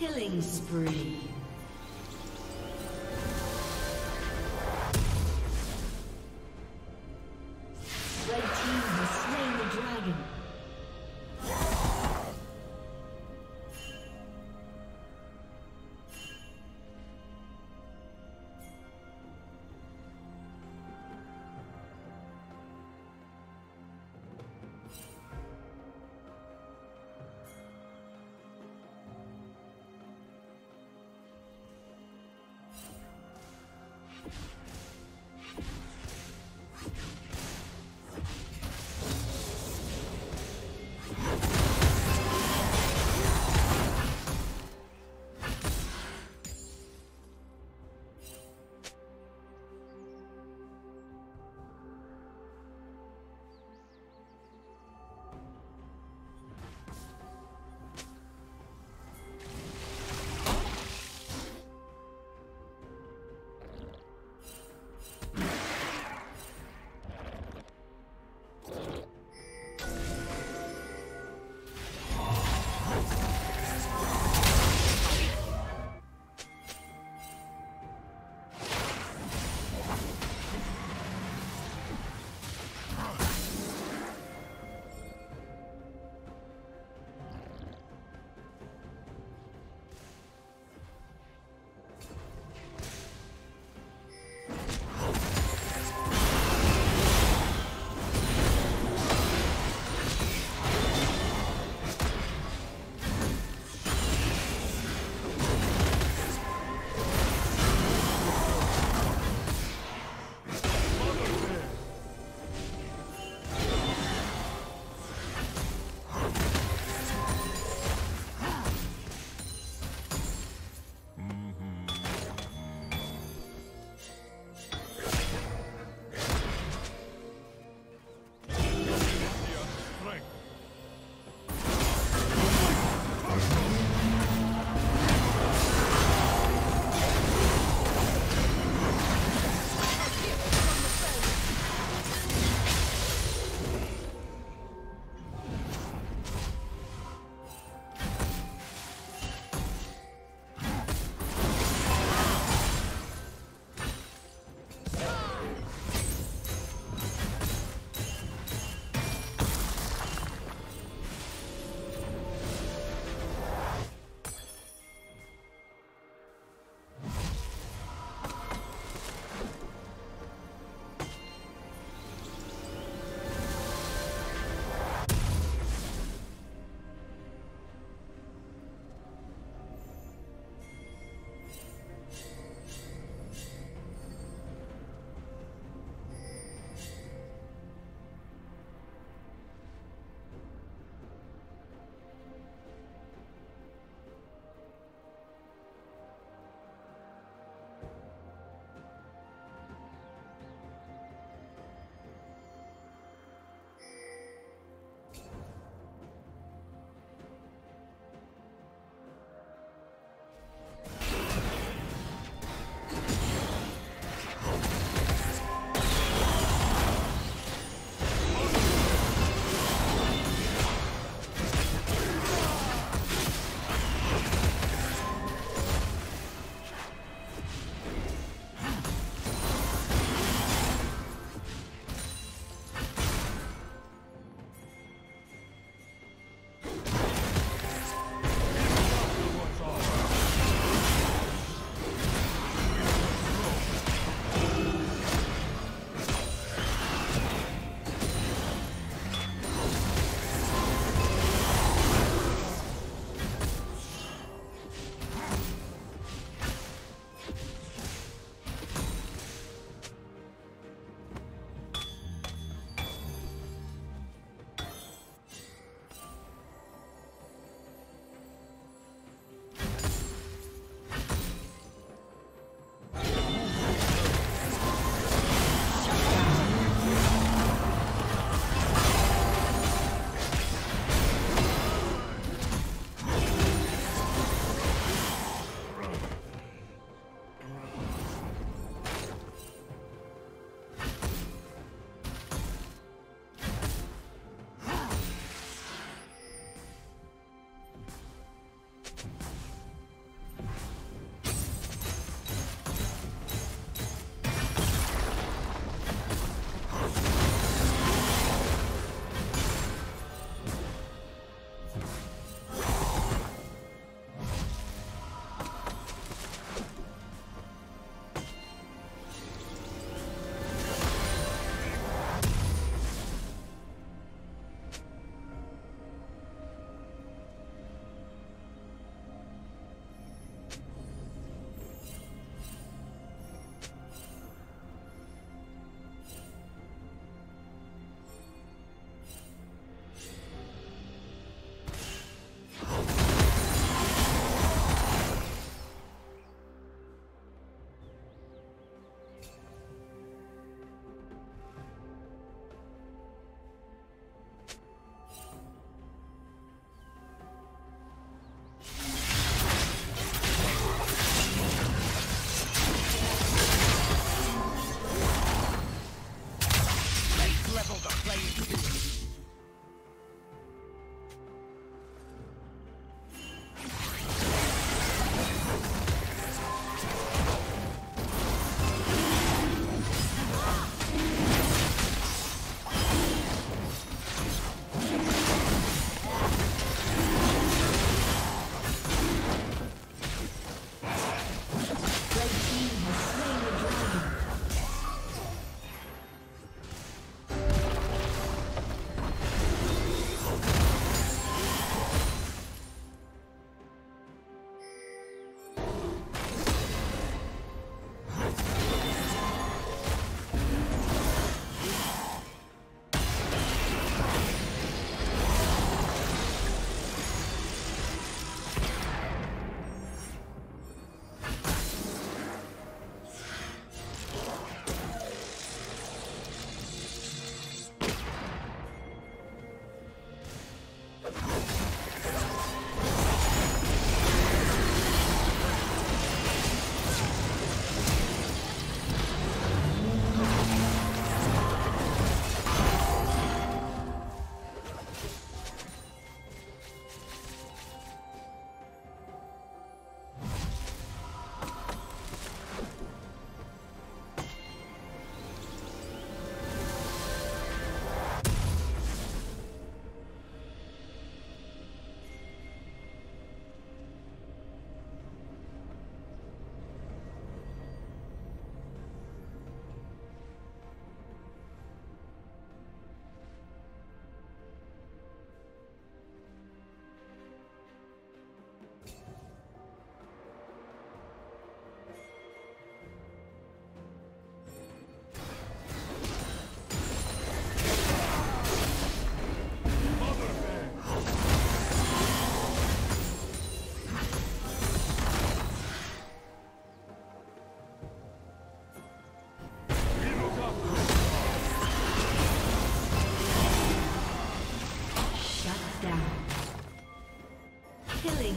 Killing spree.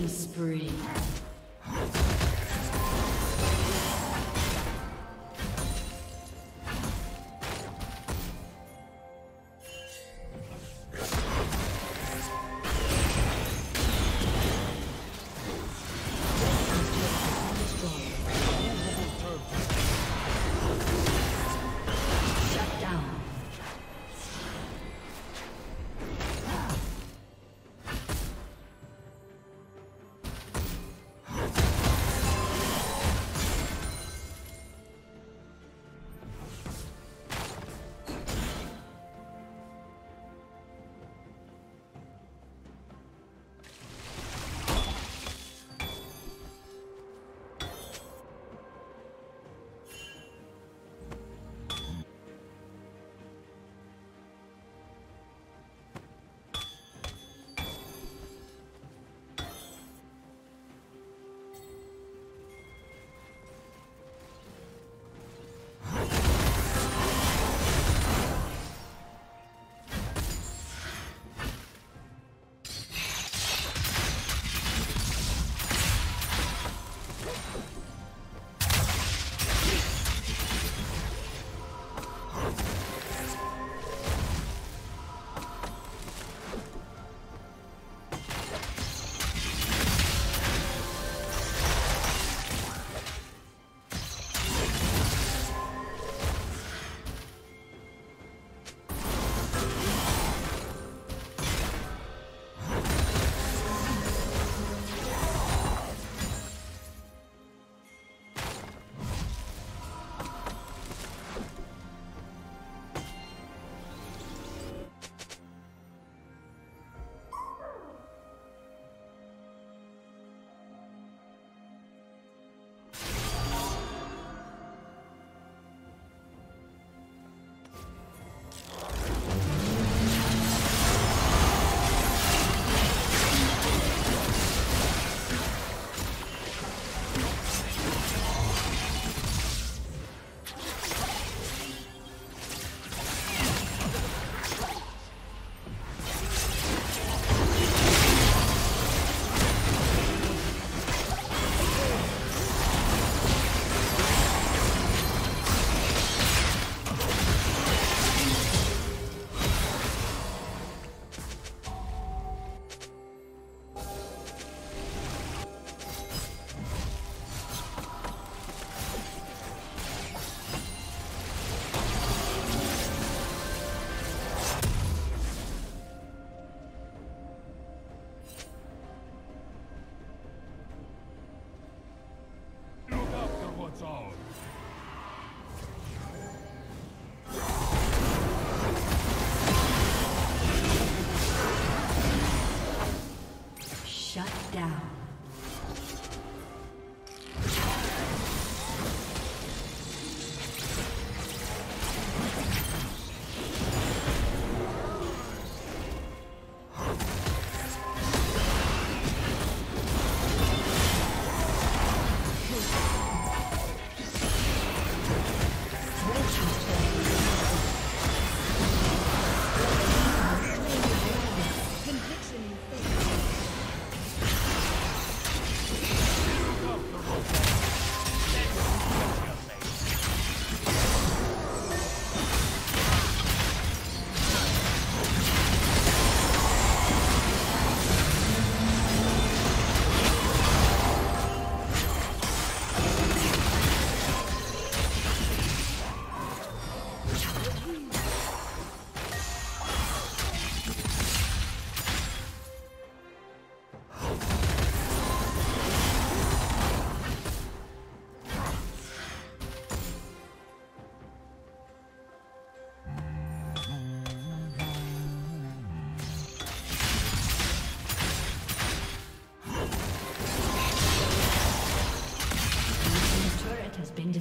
Killing spree.